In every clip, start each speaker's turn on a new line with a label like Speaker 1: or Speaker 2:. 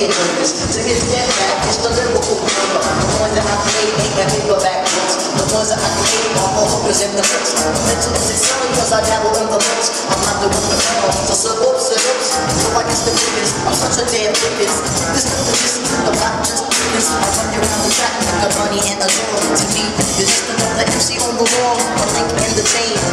Speaker 1: see it like this. To his dead back, just a little number. The ones that I played ain't got paperback books. The ones that I played are all hookers in the mix. Mental is excelling cause I dabble in the mix. I'm not the one to fail, so slip ups and ups. So I guess the biggest, I'm such a damn biggest. This is the gist, the rock just biggest. I run around the track like a bunny and a girl. To me, you're just another MC on the wall, a link in the chain.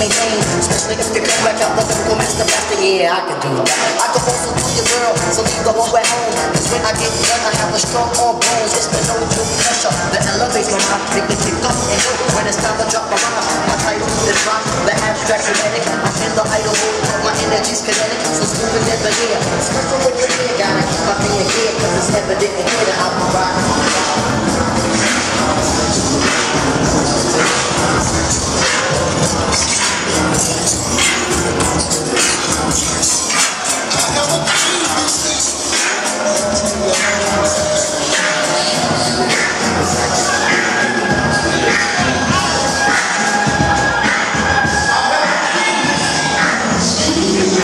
Speaker 1: Maintain. Especially if you come back out the lyrical master master, yeah, I can do that. I can also do your girl, so leave the one at home. Cause when I get done, I have a strong arm bones. It's the no true pressure that elevates my mind. Make me kick up and go when it's time to drop my rhyme. My title is rock, the abstract kinetic. I'm in the idle mode, my energy's kinetic. So and never here. Special over here, gotta keep my being here. Cause it's evident in here that I'm.